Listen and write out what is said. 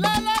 la la.